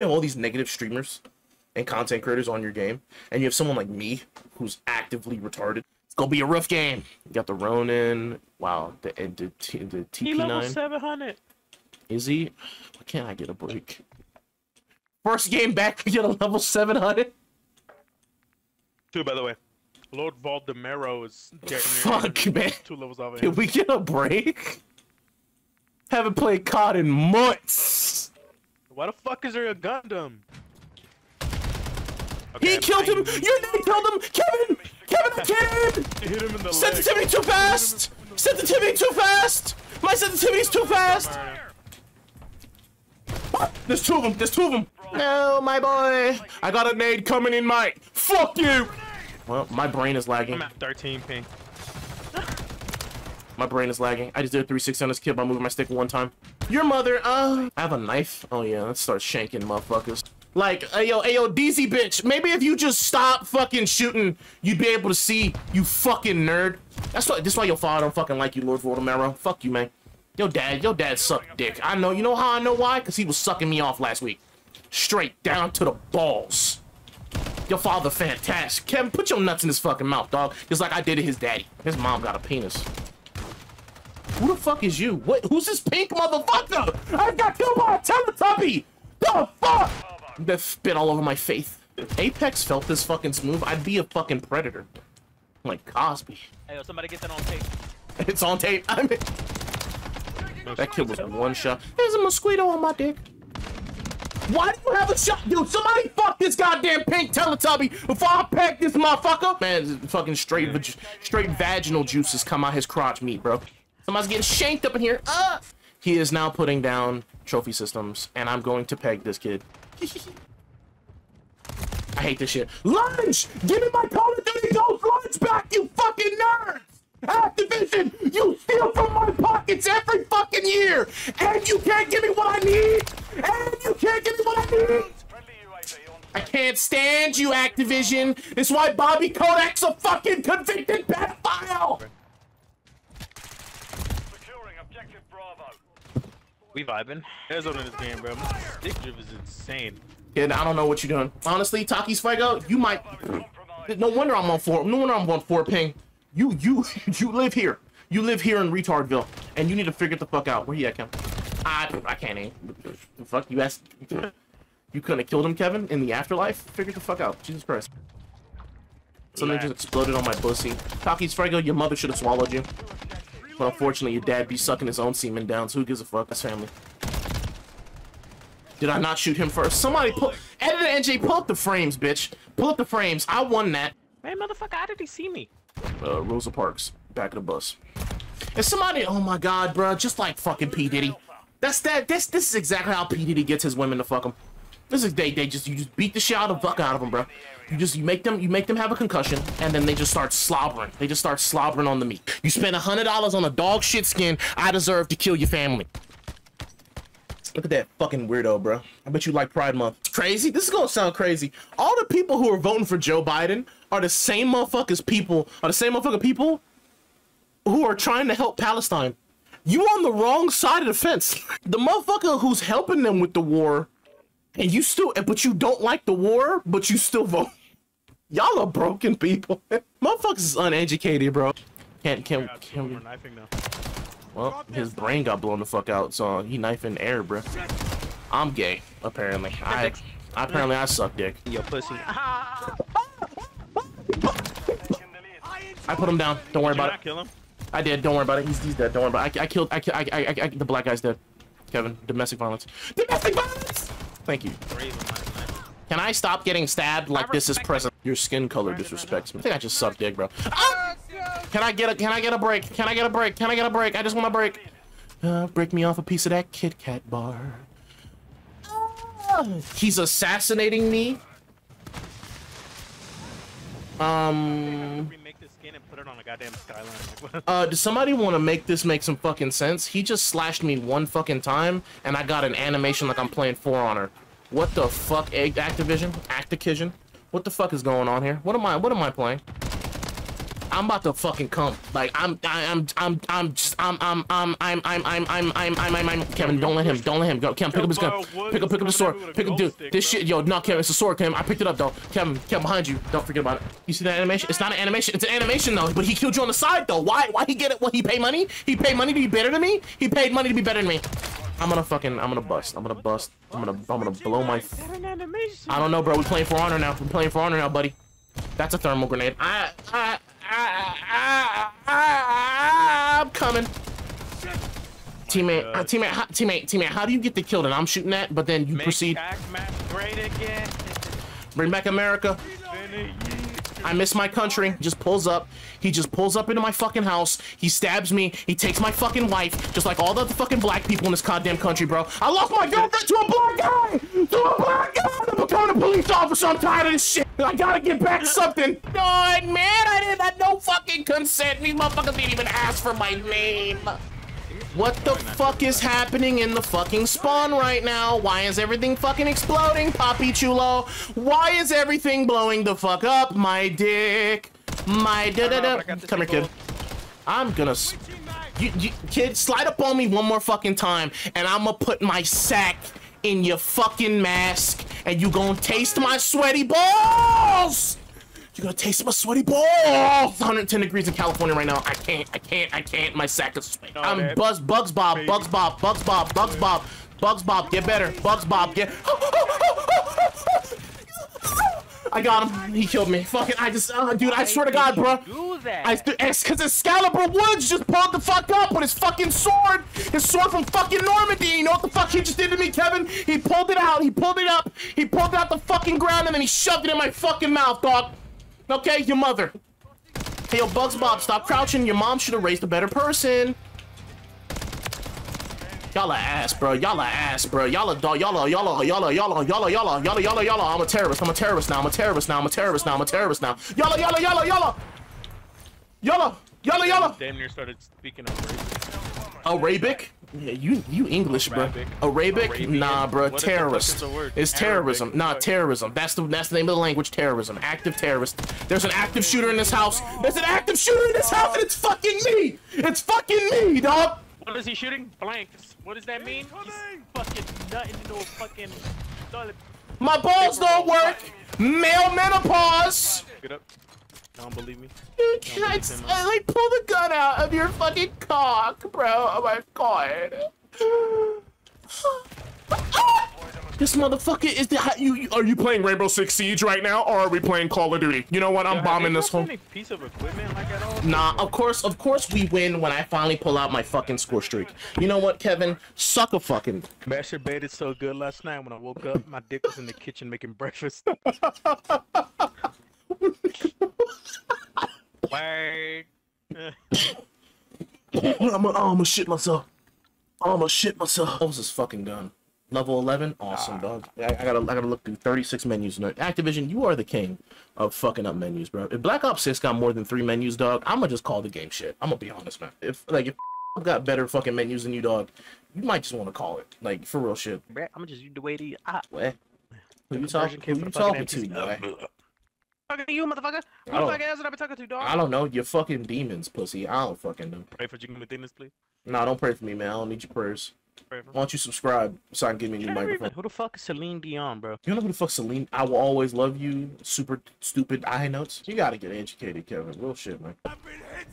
have all these negative streamers and content creators on your game, and you have someone like me who's actively retarded. It's gonna be a rough game. You got the Ronin. Wow, the the, the, the He level TP9. 700. Is he? Why can't I get a break? First game back, we get a level 700. Two, by the way. Lord Voldemaro is damn near Fuck, man. two levels off of Can him. we get a break? Haven't played COD in months. Why the fuck is there a Gundam? He Okay, killed him. You Your name killed him. Kevin. Kevin, I can't. Hit him in the leg. Sensitivity too fast. Sensitivity too fast. My sensitivity's too fast. What? There's two of them. There's two of them. No, my boy. I got a nade coming in, mate. Fuck you. Well, my brain is lagging. I'm at 13 ping. My brain is lagging. I just did a 360 on this kid by moving my stick one time. Your mother, uh, I have a knife. Oh yeah, let's start shanking motherfuckers. Like, ayo, ayo, DZ bitch, maybe if you just stop fucking shooting, you'd be able to see, you fucking nerd. That's why, this why your father don't fucking like you, Lord Voldemort. Fuck you, man. Your dad, your dad sucked dick. I know, you know how I know why? Because he was sucking me off last week. Straight down to the balls. Your father fantastic. Kevin, put your nuts in his fucking mouth, dog. Just like I did to his daddy. His mom got a penis. Who the fuck is you? What? Who's this pink motherfucker? I've got killed by a Teletubby! The fuck? That spit all over my face. If Apex felt this fucking smooth, I'd be a fucking predator. Like Cosby. Hey, yo, somebody get that on tape. It's on tape. I mean, that kid was one shot. There's a mosquito on my dick. Why do you have a shot? Dude, somebody fuck this goddamn pink Teletubby before I pack this motherfucker. Man, fucking straight, straight vaginal juices come out his crotch meat, bro. Somebody's getting shanked up in here. Uh! He is now putting down trophy systems, and I'm going to peg this kid. I hate this shit. Lunch! Give me my Call of Duty Ghost lunch back, you fucking nerds! Activision, you steal from my pockets every fucking year, and you can't give me what I need, and you can't give me what I need. I can't stand you, Activision. That's why Bobby Kotick's a fucking convicted pedophile. We vibing. There's one in this game, bro. My stick drift is insane. Kid, I don't know what you're doing. Honestly, Taki's Fuego, you might. No wonder I'm on four. No wonder I'm on four ping. You, you, you live here. You live here in Retardville, and you need to figure the fuck out. Where you at, Kevin? I, I can't even. The fuck you asked. You couldn't have killed him, Kevin, in the afterlife. Figure the fuck out. Jesus Christ. Something just exploded on my pussy. Taki's Fuego, your mother should have swallowed you. But unfortunately, your dad be sucking his own semen down, so who gives a fuck? That's family. Did I not shoot him first? Somebody pull. Editor NJ, pull up the frames, bitch. Pull up the frames. I won that. Man, motherfucker, how did he see me? Uh, Rosa Parks, back of the bus. And somebody, oh my god, bro, just like fucking P Diddy. That's that. This this is exactly how P Diddy gets his women to fuck him. This is they they just you just beat the shit out of fuck out of them, bro. You just you make them you make them have a concussion and then they just start slobbering. They just start slobbering on the meat. You spend a hundred dollars on a dog shit skin. I deserve to kill your family. Look at that fucking weirdo, bro. I bet you like Pride Month. Crazy? This is gonna sound crazy. All the people who are voting for Joe Biden are the same motherfuckers people, are the same motherfucker people who are trying to help Palestine. You on the wrong side of the fence. The motherfucker who's helping them with the war, and you still, but you don't like the war, but you still vote. Y'all are broken people. Motherfuckers is uneducated, bro. Can't, can't, can't. knifing now. Well, his brain got blown the fuck out, so he knifing air, bro. I'm gay, apparently. I, apparently I suck dick. Yo, pussy. I put him down. Don't worry about it. kill him? I did. Don't worry about it. He's, he's dead. Don't worry about it. I, I killed. I, I, I, I, I, the black guy's dead. Kevin, domestic violence. Domestic violence. Thank you. Raise him, man. Can I stop getting stabbed like this is present? Your skin color disrespects me. I think I just suck dick, bro. Ah! Can I get a? Can I get a break? Can I get a break? Can I get a break? I just want a break. Uh, break me off a piece of that Kit Kat bar. Ah! He's assassinating me. Um. Goddamn skyline. Uh, does somebody want to make this make some fucking sense? He just slashed me one fucking time, and I got an animation like I'm playing For Honor. What the fuck, Activision? Activision? What the fuck is going on here? What am I? What am I playing? I I'm about to fucking come. Like I'm, I, I'm, I'm, I'm just, I'm, I'm, I'm, I'm, I'm, I'm, I'm, I'm, I'm, I'm, I'm. Kevin, don't let him, don't let him go. Kevin, pick up his gun. Pick up, pick up the sword. Pick up, dude. This shit, yo, no, Kevin, it's a sword, Kevin. I picked it up though. Kevin, Kevin, behind you. Don't forget about it. You see that animation? It's not an animation. It's an animation though. But he killed you on the side though. Why? Why he get it? What? He pay money? He paid money to be better than me? He paid money to be better than me. I'm gonna fucking, I'm gonna bust. I'm gonna bust. I'm gonna, I'm gonna blow my. I don't know, bro. We're playing for honor now. We're playing for honor now, buddy. That's a thermal grenade. I, I, I, I, I, I'm coming. Teammate, uh, teammate, how, teammate, teammate. How do you get the kill that I'm shooting at, but then you Make proceed? Bring back America. I miss my country. He just pulls up. He just pulls up into my fucking house. He stabs me. He takes my fucking wife, just like all the fucking black people in this goddamn country, bro. I lost my girlfriend to a black guy. To a black guy. I'm becoming a police officer. I'm tired of this shit. I gotta get back something. God, man, I didn't have no fucking consent. These motherfuckers didn't even ask for my name. What the fuck is happening in the fucking spawn right now? Why is everything fucking exploding, Poppy Chulo? Why is everything blowing the fuck up? My dick. My da da da. Come here, kid. I'm gonna. You, you, kid, slide up on me one more fucking time, and I'm gonna put my sack in your fucking mask, and you gonna taste my sweaty balls! You're gonna taste my sweaty balls! 110 degrees in California right now. I can't, I can't, I can't. My sack is sweaty. Oh, I'm man. Buzz, Bugs Bob, Bugs Bob, Bugs Bob, Bugs Bob, Bugs Bob, get better. Bugs Bob, get. I got him. He killed me. Fucking, I just, uh, dude, I swear to God, bro. Do that. I, it's cause Excalibur Woods just pulled the fuck up with his fucking sword. His sword from fucking Normandy. You know what the fuck he just did to me, Kevin? He pulled it out. He pulled it up. He pulled it out the fucking ground and then he shoved it in my fucking mouth, dog. Okay, your mother. Hey, yo, Bugs Bob, stop crouching. Your mom should have raised a better person. Y'all are ass, bro. Y'all are ass, bro. Y'all are dog. Y'all are y'all are y'all are y'all are y'all are y'all are y'all are y'all are y'all are. I'm a terrorist. I'm a terrorist now. I'm a terrorist now. I'm a terrorist now. I'm a terrorist now. Y'all are y'all are y'all are y'all are y'all are y'all are y'all are. Damn near started speaking race. Arabic? Yeah, you you English, bro. Arabic. Arabic? Arabian? Nah, bro. What Terrorist. is the word? It's terrorism. Arabic. Nah, terrorism. That's the that's the name of the language. Terrorism. Active terrorist. There's an active shooter in this house. There's an active shooter in this house, and it's fucking me. It's fucking me, dog. What is he shooting? Blanks. What does that mean? He's fucking nutting into a fucking toilet. My balls don't work. Male menopause. Get up. Don't believe me. You can't I, like pull the gun out of your fucking cock, bro. Oh my god. This motherfucker is the you are you playing Rainbow Six Siege right now or are we playing Call of Duty? You know what? I'm bombing this whole piece of equipment like at all? Nah, of course, of course we win when I finally pull out my fucking score streak. You know what, Kevin? Suck a fucking Masturbated so good last night when I woke up, my dick was in the kitchen making breakfast. Wag. I'm gonna oh, I'm shit myself. I'm gonna shit myself. What was this fucking gun? Level 11? Awesome, dog. I, I gotta I gotta look through 36 menus. No, Activision, you are the king of fucking up menus, bro. If Black Ops 6 got more than three menus, dog, I'm gonna just call the game shit. I'm gonna be honest, man. If like if got better fucking menus than you, dog, you might just want to call it. Like for real shit. I'm gonna just use the way to ah. What? Who you talking? Who you talking to, NPC. Boy? Talking to you, motherfucker. Who I the don't- fuck else did I be talking to, dog? I don't know. You're fucking demons, pussy. I don't fucking know. Pray for Chicken Martinez, please. Nah, don't pray for me, man. I don't need your prayers. Pray for Why don't you subscribe so I can give me a new Never even- microphone? Who the fuck is Celine Dion, bro? You know who the fuck Celine? I will always love you. Super stupid eye notes. You gotta get educated, Kevin. Real shit, man.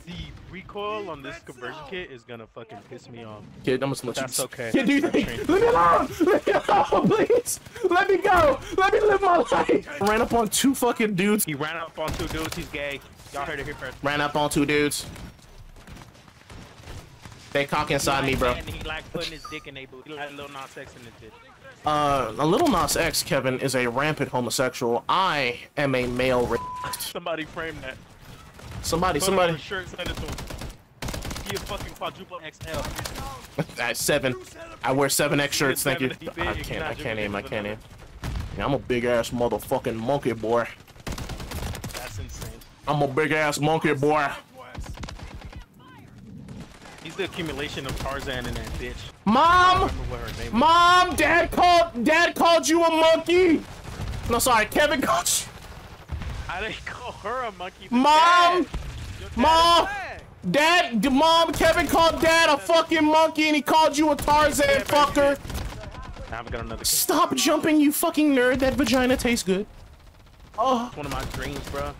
The recoil on this conversion kit is gonna fucking piss me off. Kid, I'm gonna let That's you. okay. Kid, do you think? trained. Leave me alone! Leave me alone, please! Let me go! Let me live my life! Ran up on two fucking dudes. He ran up on two dudes. He's gay. Y'all heard it here first. Ran up on two dudes. They cock inside me, bro. He like putting his dick in they booty. He like Lil Nas X in his dick. Uh, a Lil Nas X, Kevin, is a rampant homosexual. I am a male rapist. Somebody frame that. Somebody, Put it on somebody. shirt, send it to him. He a fucking quadruple XL. At seven. I wear seven X shirts. Thank you. I can't. I can't aim. I can't aim. Yeah, I'm a big ass motherfucking monkey boy. That's insane. I'm a big ass monkey boy. He's the accumulation of Tarzan and that bitch. Mom, I don't remember what her name is. mom, dad called. Dad called you a monkey. No, sorry, Kevin called. You. I didn't call her a monkey. Mom, dad. Mom! Dad, mom, Kevin called dad a fucking monkey and he called you a Tarzan fucker. Now I've got another. It's Stop jumping, you fucking nerd. That vagina tastes good. Oh, one of my dreams, bro.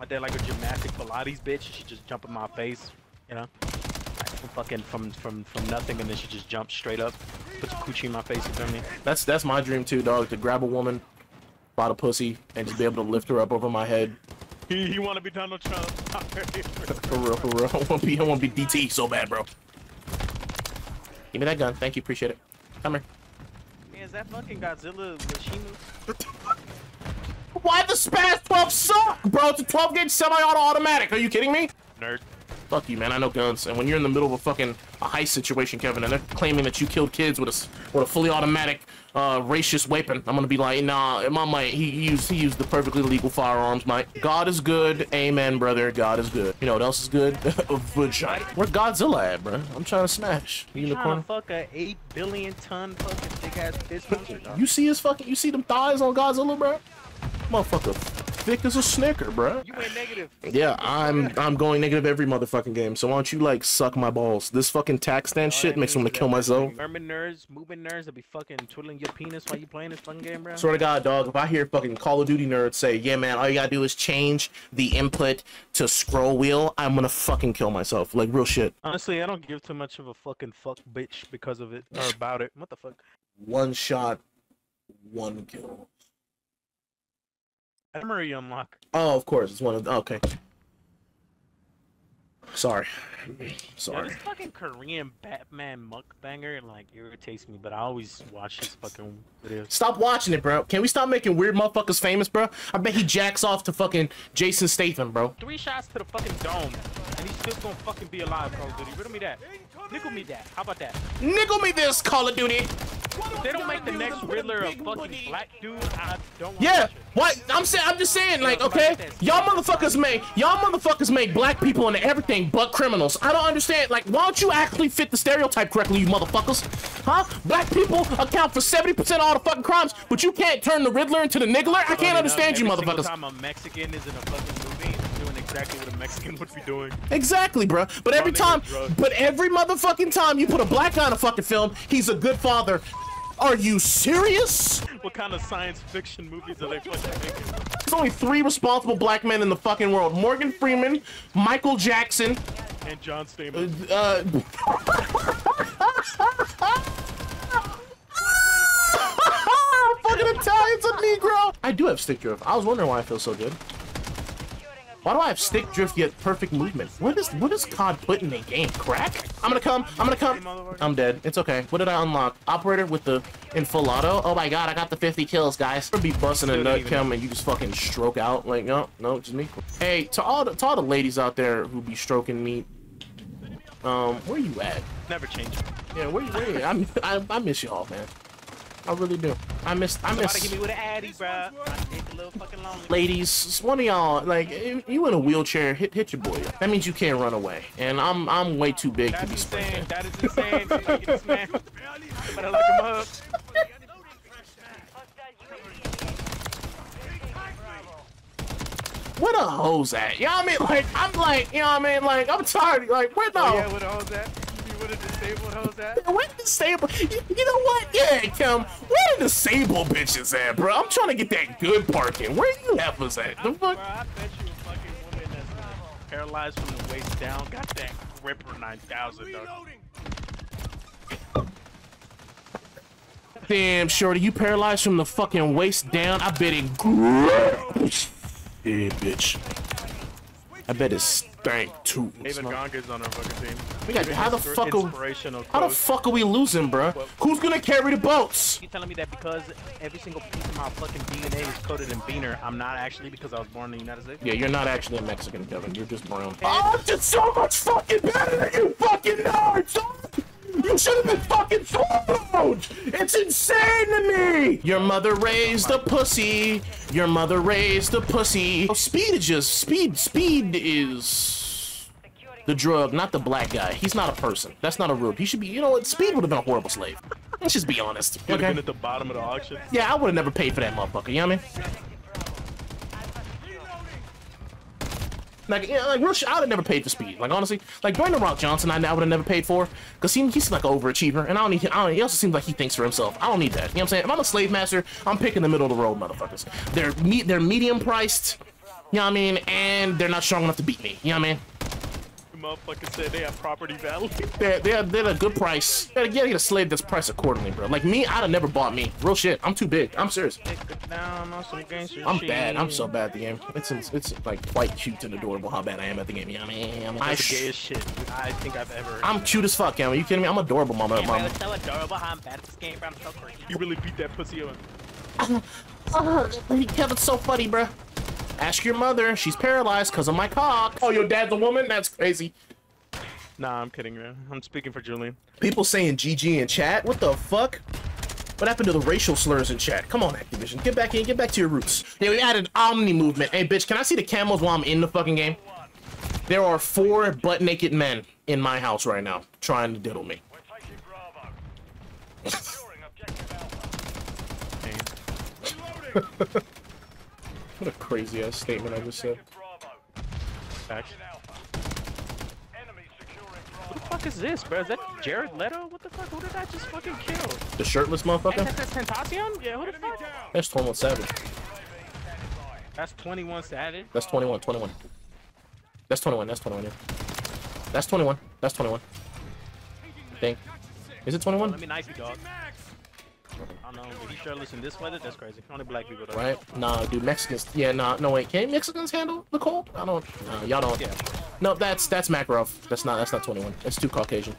I did like a gymnastic Pilates bitch. She just jump in my face, you know. Like, from fucking from from from nothing, and then she just jumps straight up, puts a coochie in my face. You feel me? that's that's my dream too, dog. To grab a woman by the pussy and just be able to lift her up over my head. He he want to be Donald Trump. For real, for real. I want to be, I want to be DT so bad, bro. Give me that gun. Thank you. Appreciate it. Come here. Man, is that fucking Godzilla with Shimu? Why the SPAS-12 suck, bro? It's a 12 gauge semi-auto automatic. Are you kidding me? Nerd. Fuck you, man. I know guns. And when you're in the middle of a fucking a heist situation, Kevin, and they're claiming that you killed kids with a with a fully automatic uh, racist weapon, I'm gonna be like, nah, my mate, he used he used the perfectly legal firearms, mate. God is good, amen, brother. God is good. You know what else is good? Vagina. Where Godzilla at, bro? I'm trying to smash. You in the corner? fuck a eight billion ton fucking big ass dog. You see his fucking? You see them thighs on Godzilla, bro? Motherfucker, thick as a snicker, bro. You went negative. Yeah, I'm I'm going negative every motherfucking game. So why don't you like suck my balls? This fucking tac stance shit makes me want to kill myself. Urban nerds, moving nerds that be fucking twiddling your penis while you playing this fucking game, bro. Swear to God, dog, if I hear fucking Call of Duty nerds say, yeah, man, all you gotta do is change the input to scroll wheel, I'm gonna fucking kill myself. Like, real shit. Honestly, I don't give too much of a fucking fuck bitch because of it or about it. What the fuck? One shot, one kill. Memory unlock. Oh, of course, it's one of the, okay. Sorry. Sorry. this fucking Korean Batman mukbanger like irritates me, but I always watch his fucking videos. Stop watching it, bro. Can we stop making weird motherfuckers famous, bro? I bet he jacks off to fucking Jason Statham, bro. Three shots to the fucking dome, and he's still gonna fucking be alive, Call of Duty. Riddle me that. Nickel me that. How about that? Niggle me this, Call of Duty. They don't make the next Riddler a fucking black dude, I don't Yeah, what? I'm saying, I'm just saying, like, okay, y'all motherfuckers make, y'all motherfuckers make black people into everything but criminals. I don't understand. Like, why don't you actually fit the stereotype correctly, you motherfuckers? Huh? Black people account for 70% of all the fucking crimes, but you can't turn the Riddler into the Niggler? I can't understand you motherfuckers. time a Mexican is in a fucking movie, doing exactly what a Mexican would be doing. Exactly, bro. But every time, but every motherfucking time you put a black guy in a fucking film, he's a good father. Are you serious? What kind of science fiction movies are they fucking making? There's only three responsible black men in the fucking world: Morgan Freeman, Michael Jackson, And John Stamos. uh. fucking Italian's a Negro. I do have stick drift. I was wondering why I feel so good. Why do I have stick drift yet perfect movement? What is what is COD put in game? Crack? I'm gonna come. I'm gonna come. I'm dead. It's okay. What did I unlock? Operator with the in full auto. Oh my god, I got the 50 kills, guys. I'd be busting a nut cam and you just fucking stroke out. Like no, no, just me. Hey, to all the to all the ladies out there who be stroking me. Um, where you at? Never change. Yeah, where you? Where you? I, I I miss y'all, man. I really do. I miss I Somebody miss hit me with an addy, bruh. I take a little fucking lonely. ladies. One of y'all, like you in a wheelchair, hit hit your boy. up. That means you can't run away, and I'm I'm way too big to be insane. sprinting. That is insane. Look at. Better look him up. Where the hoes at? You know what I mean? Like I'm like, you know what I mean? Like I'm tired. Like where the Oh yeah, where the hoes at? You a disabled hoes at? where the disabled? You, you know what? Yeah, Kim. Where the disabled bitches at, bro? I'm trying to get that good parking. Where you have us at? The Bro, fuck? I bet you a fucking woman that's uh, paralyzed from the waist down got that gripper 9000 though. Damn, shorty, you paralyzed from the fucking waist down. I bet it grips. Yeah, bitch. I bet it stank too. David Gonga's on our fucking team. We got- how the fuck are- How the fuck are we losing, bruh? Who's gonna carry the boats? You telling me that because every single piece of my fucking DNA is coded in Beaner, I'm not actually because I was born in the United States? Yeah, you're not actually a Mexican, Kevin. You're just brown. Oh, I'm just so much fucking better than you fucking nerds! Son! You should have been fucking told! It's insane to me! Your mother raised a pussy. Your mother raised a pussy. Oh, speed is just speed. Speed is the drug, not the black guy. He's not a person. That's not a rude. He should be. You know what? Speed would have been a horrible slave. Let's just be honest. Could have been at the bottom of the auction. Yeah, I would have never paid for that motherfucker. You know what I mean? Like, yeah, like real shit, I would have never paid for speed. Like honestly, like Dwayne Rock Johnson, I, I would have never paid for, cause he he's like an overachiever, and I don't need. I don't, he also seems like he thinks for himself. I don't need that. You know what I'm saying? If I'm a slave master, I'm picking the middle of the road, motherfuckers. They're me, they're medium priced. You know what I mean? And they're not strong enough to beat me. You know what I mean? The motherfucker said they have property value. They're, they're, they're a good price. You gotta get a slave that's priced accordingly, bro. Like me, I'd have never bought me. Real shit. I'm too big. I'm serious. down on some gangster I'm bad. I'm so bad at the game. It's it's, it's like quite cute and adorable how bad I am at the game. You know what I mean? I, That's the gayest shit I think I've ever. I'm cute as fuck, Cam. Are you kidding me? I'm adorable, mama. mama. so adorable how I'm bad at this game, bro. I'm so crazy. You really beat that pussy up. Uh, Kevin's so funny, bro. Ask your mother. She's paralyzed because of my cock. Oh, your dad's a woman? That's crazy. Nah, I'm kidding, man. I'm speaking for Julian. People saying GG in chat? What the fuck? What happened to the racial slurs in chat? Come on, Activision. Get back in. Get back to your roots. Yeah, we added Omni movement. Hey, bitch, can I see the camos while I'm in the fucking game? There are four butt-naked men in my house right now trying to diddle me. What a crazy-ass statement I just said. Bravo. facts. Taking Alpha. Enemy securing What the fuck is this, bro? Is that Jared Leto? What the fuck? Who did I just fucking kill? The shirtless Hey, motherfucker? that's Tentacion? Yeah, who the fuck? That's 21 Savage. UAV standing by. That's 21 Savage. That's 21, 21. That's 21, that's 21, yeah. That's 21, that's 21. I think. Is it 21? Let me knife you, dog. I don't know. If you shirtless in this weather, that's crazy. Only black people, though. Right? Nah, dude, Mexicans. Yeah, nah, no wait. Can Mexicans handle the cold? I don't. No, y'all don't. Yeah. No, that's that's Makarov. That's not that's not 21. That's too Caucasian.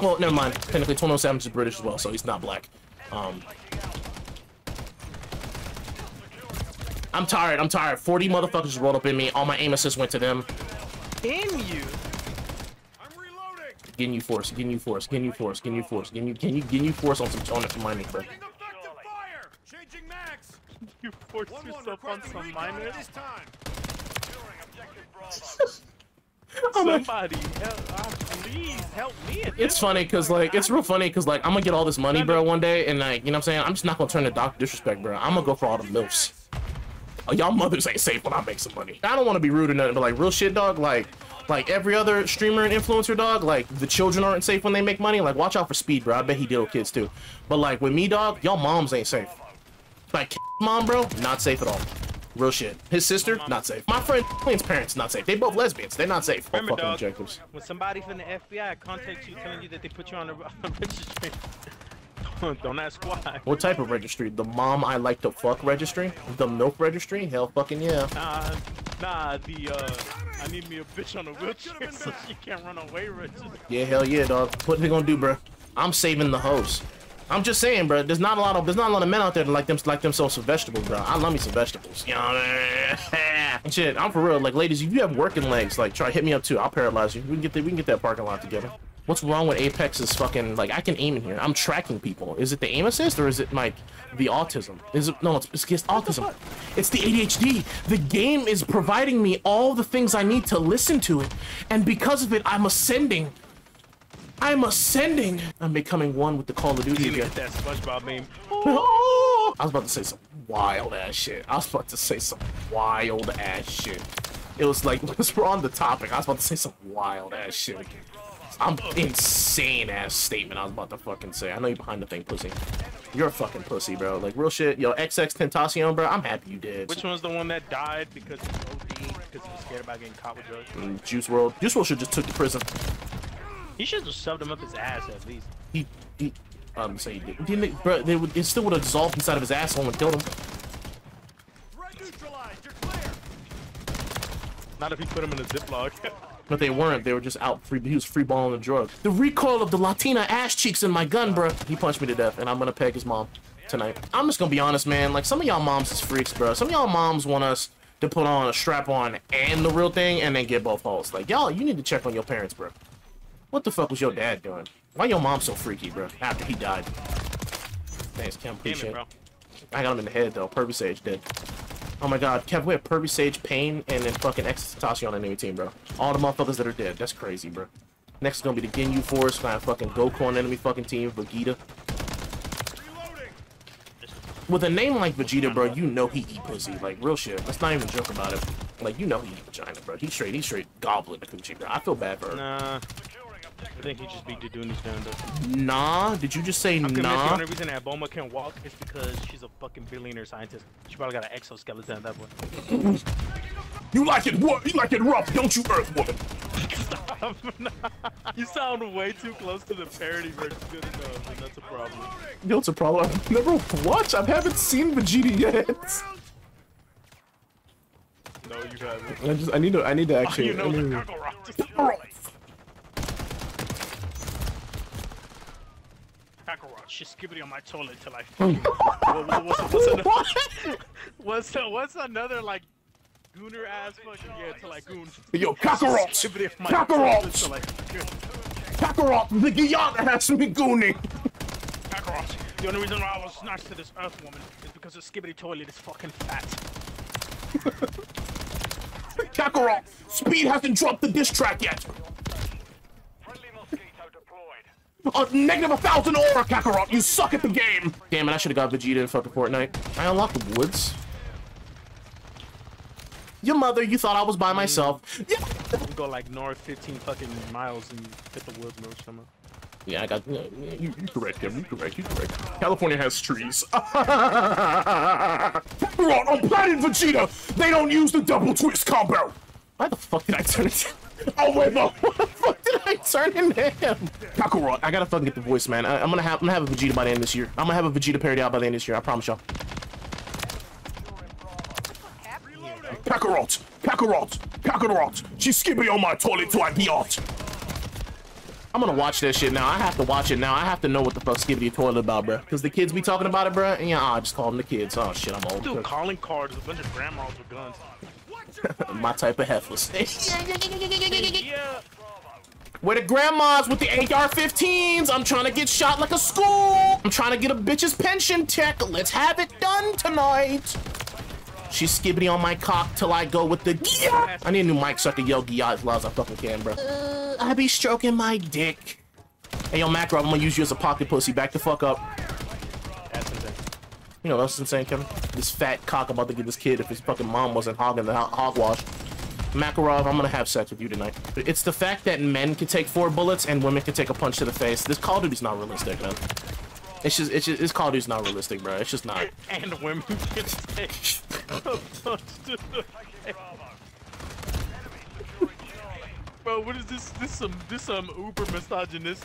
Well, never mind. Technically, 21 Savage is British as well, so he's not black. Um. I'm tired. I'm tired. 40 motherfuckers rolled up in me. All my aim assists went to them. In you. I'm reloading. Getting you force. Getting you force. Getting you force. Getting you force. Getting you. Can you? Getting you force on some on it for my bro. Taking effective fire. Changing max. You forced yourself on some minor. time. Securing objective Bravo. My Somebody help! ah, please help me. It's funny because like it's real funny because like I'm gonna get all this money, bro, one day, and like you know what I'm saying. I'm just not gonna turn to Doctor Disrespect, bro. I'm gonna go for all the milfs. Oh, y'all mothers ain't safe when I make some money. I don't want to be rude or nothing, but like real shit, dog. Like like every other streamer and influencer, dog. Like the children aren't safe when they make money. Like watch out for Speed, bro. I bet he deal with kids too. But like with me, dog, y'all moms ain't safe. Like mom, bro, not safe at all. Real shit. His sister, not safe. My friend Queen's parents, not safe. They both lesbians. They're not safe. Remember, fucking dog, objectives. when somebody from the FBI contacts you telling you that they put you on the registry, don't, ask why. What type of registry? The mom I like to fuck registry? The milk registry? Hell fucking yeah. Nah, nah, the, uh, I need me a bitch on a wheelchair so she can't run away registry. Yeah, hell yeah, dog. What they gonna do, bro? I'm saving the hoes. I'm just saying, bro. There's not a lot of there's not a lot of men out there that like them like themselves some vegetables, bro. I love me some vegetables. You know what I mean? Shit, I'm for real. Like, ladies, if you have working legs, like, try hit me up too. I'll paralyze you. We can get the, we can get that parking lot together. What's wrong with Apex's fucking like? I can aim in here. I'm tracking people. Is it the aim assist or is it like the autism? Is it no? It's, it's just autism. It's the ADHD. The game is providing me all the things I need to listen to it, and because of it, I'm ascending. I'm ascending. I'm becoming one with the Call of Duty again. that SpongeBob meme. Oh. I was about to say some wild ass shit. I was about to say some wild ass shit. It was like, because we're on the topic, I was about to say some wild ass shit. I'm insane ass statement I was about to fucking say. I know you're behind the thing, pussy. You're a fucking pussy, bro. Like, real shit. Yo, XX Tentacion, bro, I'm happy you did. Which one's the one that died because he OD because he was scared about getting caught with drugs? Mm, Juice WRLD. Juice WRLD should just took to prison. He should have just shoved him up his ass at least. He, he, I'm saying, he did. Didn't it, bro, they would, it still would have dissolved inside of his asshole and killed him. Threat neutralized. You're clear. Not if he put him in a ziploc. But they weren't. They were just out free. He was free balling the drug. The recoil of the Latina ass cheeks in my gun, bro. He punched me to death, and I'm gonna peg his mom tonight. I'm just gonna be honest, man. Like some of y'all moms is freaks, bro. Some of y'all moms want us to put on a strap on and the real thing, and then get both holes. Like y'all, you need to check on your parents, bro. What the fuck was your dad doing? Why your mom so freaky, bro? After he died. Thanks, Kim. Appreciate it, it. bro. I got him in the head though. Pervy Sage did. Oh my god, Kev, we have Pervy Sage, Pain, and then fucking Extasi on the enemy team, bro. All the motherfuckers that are dead. That's crazy, bro. Next is gonna be the Ginyu Force. Gonna fucking Goku on enemy fucking team, Vegeta. With a name like Vegeta, bro, you know he eat pussy. Like, real shit. Let's not even joke about it. Like you know he eat vagina, bro. He's straight. He's straight goblin coochie, bro. I feel bad for. Nah, I think he just be doing these damn though. Nah. Did you just say I'm convinced the only reason that Bulma can walk is because she's a fucking billionaire scientist. She probably got an exoskeleton at that point. You like it what? You like it rough, don't you, Earth woman? Stop. you sound way too close to the parody version. Good enough, and that's a problem. You know what's a problem? I've never watched. I haven't seen Vegeta yet. No, you haven't. I just. I need to. I need to oh, actually. you know I the to- Skibidi on my toilet till I what, what, what's, what's, another, what's, what's another like gooner ass fucking yeah till I goon. Yo, Kakarot! Skibidi my Kakarot! toilet till I fucking- Kakarot, the Guyana has me gooning. Kakarot, the only reason why I was nice to this earth woman is because the skibidi toilet is fucking fat. Kakarot, Speed hasn't dropped the diss track yet. Friendly mosquito deployed. A negative a thousand aura, Kakarot. You suck at the game. Damn it! I should have got Vegeta in fucking Fortnite. I unlocked the woods. Your mother, you thought I was by mm. myself. Yeah. You go like north 15 fucking miles and hit the woods or something. Yeah, I got. Yeah, yeah, you, you correct, Kevin. You correct. You correct. California has trees. Kakarot on Planet Vegeta, they don't use the double twist combo. Why the fuck did I turn it? Oh wait, no. What the fuck did I turn into him? Kakarot, I gotta fucking get the voice, man. I, am gonna have. I'm gonna have a Vegeta by the end of this year. I'm gonna have a Vegeta parody out by the end of this year. I promise y'all. Kakarot, Kakarot, Kakarot. She's skipping on my toilet to I out. I'm gonna watch that shit now. I have to watch it now. I have to know what the fuck Skibidi Toilet about, bro. Cause the kids be talking about it, bro. And yeah, I just call them the kids. Oh shit, I'm old. Dude, old. calling cards, a bunch of grandmas with guns. My type of heifers. Yeah. Where the grandmas with the AR-15s? I'm trying to get shot like a school. I'm trying to get a bitch's pension check. Let's have it done tonight. She's skibidi on my cock till I go with the Gia. I need a new mic so I can yell as loud as I fucking can, bro. Uh, I be stroking my dick. Hey, yo, Macro, I'm gonna use you as a pocket pussy. Back the fuck up. That's insane. You know what else is insane, Kevin? This fat cock about to give this kid if his fucking mom wasn't hogging the ho- hogwash. Makarov, I'm gonna have sex with you tonight. It's the fact that men can take four bullets and women can take a punch to the face. This Call of Duty's not realistic, man. It's just, it's just, this Call of Duty's not realistic, bro. It's just not. And women can take a punch to the face. Bro, what is this? This some this some uber misogynist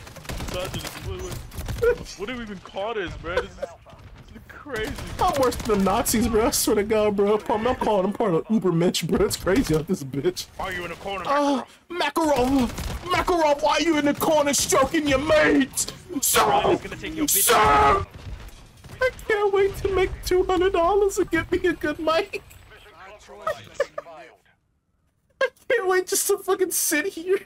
misogynist. What, what, what do we even call this, bro? This is, crazy. I'm worse than the Nazis, bro. I swear to God, bro. I'm, I'm calling them part of Uber Mitch, bro. It's crazy out this bitch. Are you in the corner? Oh, Makarov! Makarov, why are you in the corner stroking your mate? Sir! Riley's gonna take your bitch. Sir! I can't wait to make $200 and get me a good mic. I can't wait just to fucking sit here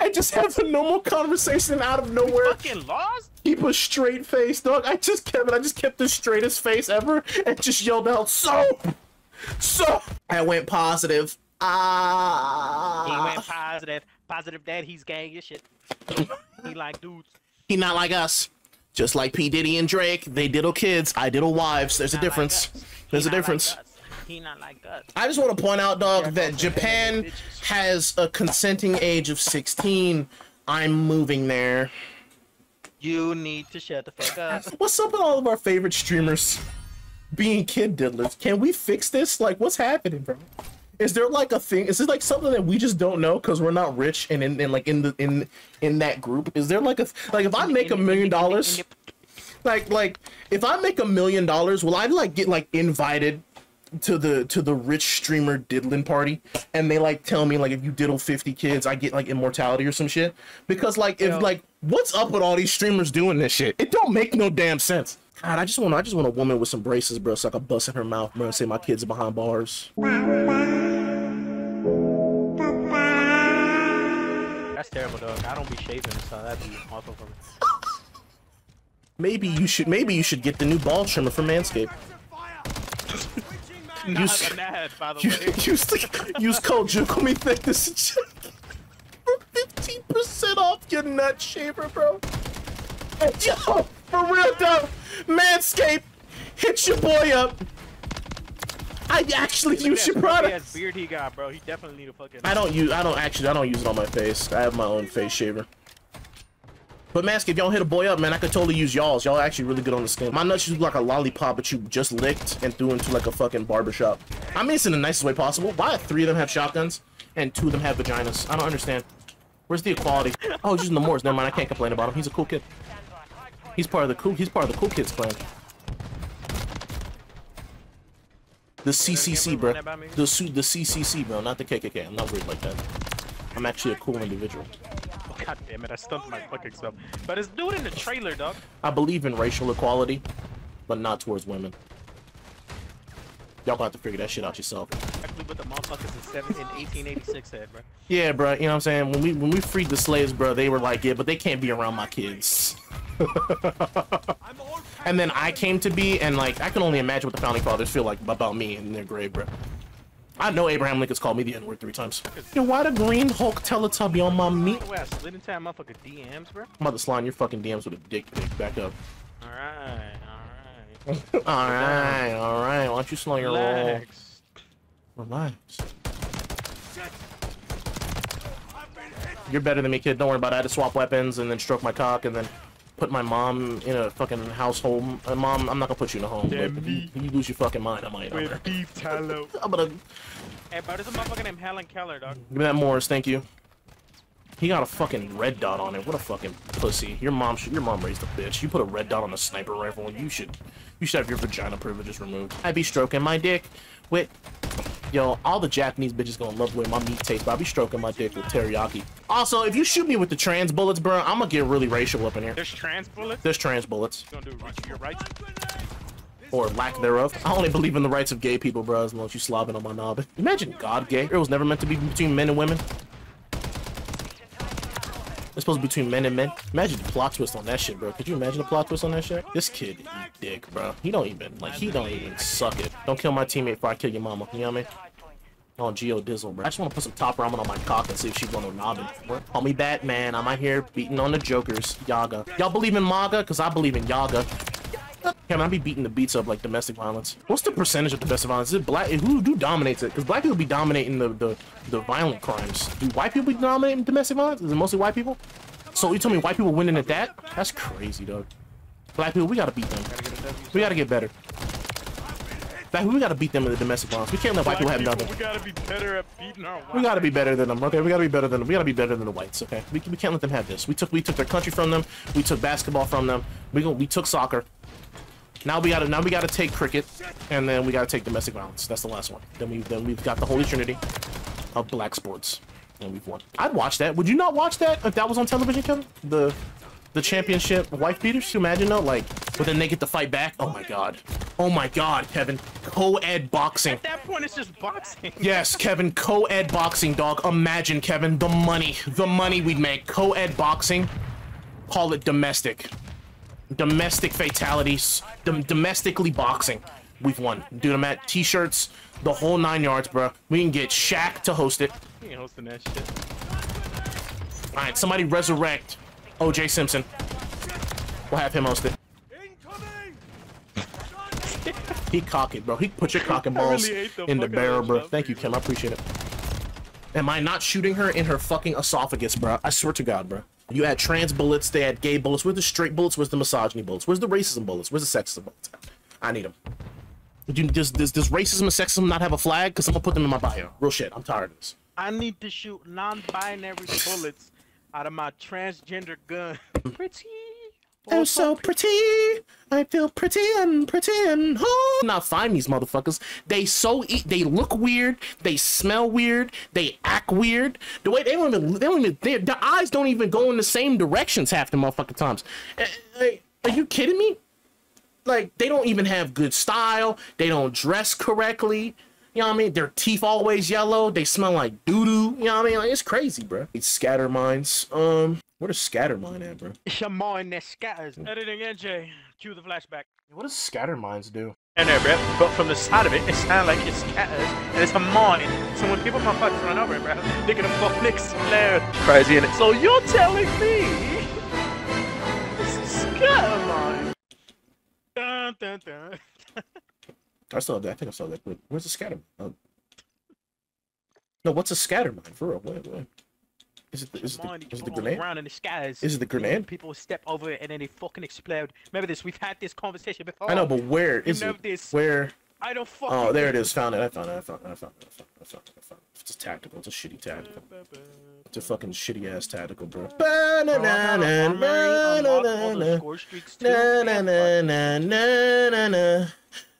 and just have a normal conversation out of nowhere. Fucking lost? Keep a straight face, dog. I just Kevin, I just kept the straightest face ever and just yelled out soap! Soap! I went positive. Ah. He went positive. Positive dad, he's gay as shit. he like dudes. He not like us. Just like P. Diddy and Drake, they diddle kids, I diddle wives. There's a Not like difference. There's a like difference. us. He not like us. I just want to point out, dog, Yeah, that Japan has a consenting age of 16. I'm moving there. You need to shut the fuck up. What's up with all of our favorite streamers being kid diddlers? Can we fix this? Like, what's happening, bro? Is there like a thing? Is this like something that we just don't know because we're not rich and in, and like in the in in that group? Is there like a like if I make a million dollars? like like if I make a million dollars, will I like get like invited to the to the rich streamer diddling party and they like tell me like if you diddle 50 kids I get like immortality or some shit because like if Yeah. like what's up with all these streamers doing this shit it don't make no damn sense God I just want I just want a woman with some braces bro so I can bust in her mouth bro and say my kids are behind bars That's terrible, dog. I don't be shaving, so that'd be awful for me. maybe you should maybe you should get the new ball trimmer from Manscaped Not s- an ad, by the You, way. use, use code Me Thickness for 15% off your nut shaver, bro. Hey, yo, for real though, Manscaped, hit your boy up. I actually Look use your scruffy ass beard he got, bro. He definitely need a fucking. I don't use. I don't actually. I don't use it on my face. I have my own face shaver. But Mask, if y'all hit a boy up, man, I could totally use y'all's. Y'all actually really good on the skin. My nuts look like a lollipop, but you just licked and threw into like a fucking barbershop. I mean, it's in the nicest way possible. Why three of them have shotguns and two of them have vaginas? I don't understand. Where's the equality? Oh, he's using the MORS. Never mind. I can't complain about him. He's a cool kid. He's part of the cool. He's part of the cool kids clan. The CCC, bro. The the CCC, bro. Not the KKK. I'm not weird like that. I'm actually a cool individual. God damn it! I stumped my fucking self. But it's dude in the trailer, dog. I believe in racial equality, but not towards women. Y'all gonna have to figure that shit out yourself. Exactly what the motherfuckers in, seven, in 1886 said, bro. Yeah, bro. You know what I'm saying? When we when we freed the slaves, bro, they were like, yeah, but they can't be around my kids. and then I came to be, and like, I can only imagine what the founding fathers feel like about me in their grave, bro. I know Abraham Lincoln's called me the N-word three times. Yo, why the green Hulk Teletubby on my meat? Wait, I slid into that motherfucker DMs, bro. About to your fucking DMs with a dick pic. Back up. Alright, alright. alright, alright. Why don't you slow your roll? Relax. Relax. You're better than me, kid. Don't worry about it. I had to swap weapons and then stroke my cock and then put my mom in a fucking household. Uh, mom, I'm not gonna put you in a home. Damn but if you, you lose your fucking mind, I might. With beef tallow. I'm gonna Hey, bro, there's a motherfucker named Helen Keller, dog. give me that MORS. Thank you. He got a fucking red dot on it. What a fucking pussy. Your mom should. Your mom raised a bitch. You put a red dot on a sniper rifle. You should. You should have your vagina privileges removed. I'd be stroking my dick with. Yo, all the Japanese bitches gonna love the way my meat tastes, but I'll be stroking my dick with teriyaki. Also, if you shoot me with the trans bullets, bro, I'm gonna get really racial up in here. There's trans bullets. There's trans bullets, You gonna do reach your rights? or lack thereof. I only believe in the rights of gay people, bro, as long as you slobbing on my knob. Imagine God gay. It was never meant to be between men and women. It's supposed to be between men and men. Imagine the plot twist on that shit, bro. Could you imagine the plot twist on that shit? This kid dick, bro. He don't even, like, he don't even suck it. Don't kill my teammate before I kill your mama. You know what I mean? On Geo Dizzle, bro. I just want to put some top ramen on my cock and see if she's gonna knob it. Call me Batman. I'm out here beating on the jokers. Yaga. Y'all believe in MAGA? Because I believe in Yaga. Can I be beating the beats up like domestic violence? What's the percentage of domestic violence? Is it black? Who, who dominates it? Because black people be dominating the, the the violent crimes. Do white people be dominating domestic violence? Is it mostly white people? So you tell me white people winning at that? That's crazy, dog. Black people, we gotta beat them. Gotta get a W. We gotta get better. Black people, we gotta beat them in the domestic violence. We can't let white people have nothing. We gotta be better at beating our We gotta be better than them. Okay, we gotta be better than them. We gotta be better than the whites. Okay, we, we can't let them have this. We took we took their country from them. We took basketball from them. We go, we took soccer. Now we gotta now we gotta take cricket, and then we gotta take domestic violence. That's the last one. Then we then we've got the holy trinity of black sports, and we've won. I'd watch that. Would you not watch that if that was on television, Kevin? The the championship wife beaters. You imagine though, like, but then they get to fight back. Oh my god. Oh my god, Kevin. Co-ed boxing. At that point, it's just boxing. Yes, Kevin, co-ed boxing, dog. Imagine, Kevin, the money, the money we'd make. Co-ed boxing, call it domestic. Domestic fatalities, dom- domestically boxing. We've won. Dude, I'm at t-shirts, the whole nine yards, bro. We can get Shaq to host it. He ain't hosting that shit. All right, somebody resurrect OJ Simpson. We'll have him host it. He cock it, bro. He put your cock and really balls the in the fuck out of barrel, bro. Thank you, Kim. I appreciate it. Am I not shooting her in her fucking esophagus, bro? I swear to God, bro. You had trans bullets, they had gay bullets. Where's the straight bullets? Where's the misogyny bullets? Where's the racism bullets? Where's the sexism bullets? I need them. Does, does, does racism and sexism not have a flag? Because I'm gonna put them in my bio. Real shit. I'm tired of this. I need to shoot non-binary bullets out of my transgender gun. Pretty. I'm so pretty. I feel pretty and pretty and oh. Not find these motherfuckers. They so e- they look weird. They smell weird. They act weird. The way they don't even they don't even their, their eyes don't even go in the same directions half the motherfucking times. Eh, like, are you kidding me? Like they don't even have good style. They don't dress correctly. You know what I mean? Their teeth always yellow. They smell like doo doo. You know what I mean? Like it's crazy, bro. It's scatter minds. Um, where does scatter mine at, bro? It's your mind that scatters. Mm. Editing NJ. Cue the flashback. What does scatter mines do? And there, bro. But from the side of it, it sounds like it scatters, and it's a mine. So when people come fucking run over it, bro, they're gonna fucking explode. Crazy, and it. So you're telling me this is scatter mine? Dun, dun, dun. I saw that. I think I saw that clip. Where's the scatter? Oh. No, what's a scatter mine for real? Wait, wait. Is it the, is it Come the, is it the grenade? ground in the skies. Is it the grenade? People step over it and then they fucking explode. Remember this? We've had this conversation before. I know, but where is it? this. Where? I don't oh, fucking. Oh, there it is. Found it. I found it. I found it. I found it. I found it. I found it. I found it. It's a tactical. It's a shitty tactical. It's a fucking shitty ass tactical, bro. Bro, I got an armory unlocked, all the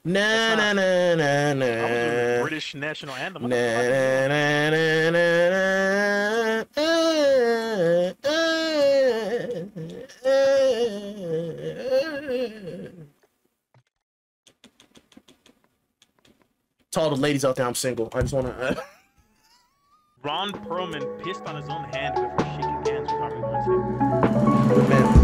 Na na na na na. British national anthem. Na na na na na. na. To all the ladies out there, I'm single. I just wanna. Uh, Ron Perlman pissed on his own hand before shaking hands with Harvey Weinstein. Man.